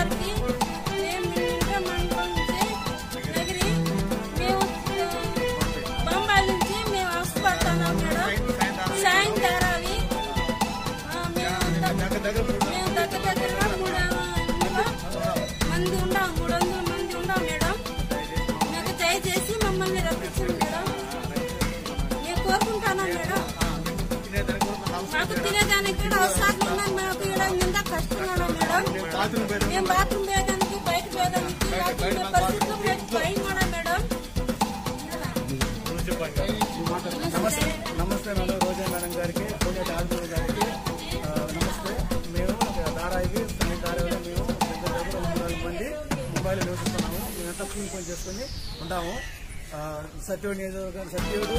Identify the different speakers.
Speaker 1: మేము ఇంట్లో మేము నుంచి మేము మేడం. మేము మేము దగ్గర మూడు మంది ఉన్నాం మూడు వందల మంది ఉన్నాం మేడం. నాకు దయచేసి మమ్మల్ని రప్పించండి మేడం. నేను కోరుకుంటాను మేడం. మాకు తినేదానికి కూడా అవసరం ఉన్నాను మాకు ఇక్కడ నింద కష్టంగా ఉన్నాం మేడం.
Speaker 2: నమస్తే. నమస్తే మేడం రోజా మేడం గారికి పూజా ఆర్జీ గారికి. నమస్తే. మేము దారాయికి మీ కార్యాలయం మేము దగ్గర దగ్గర మూడు వందల మంది మొబైల్ నివసిస్తున్నాము. మేమంతా కూలి పని చేసుకుని ఉంటాము? సత్యుడు నియోజకవర్గం సత్యవేడు